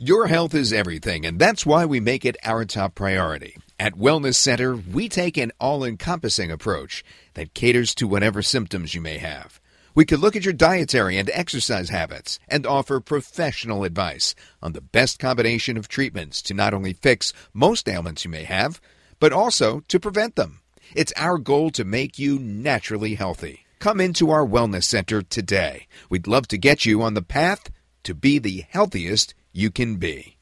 Your health is everything, and that's why we make it our top priority. At Wellness Center, we take an all encompassing approach that caters to whatever symptoms you may have. We could look at your dietary and exercise habits and offer professional advice on the best combination of treatments to not only fix most ailments you may have, but also to prevent them. It's our goal to make you naturally healthy. Come into our Wellness Center today. We'd love to get you on the path to be the healthiest you can be.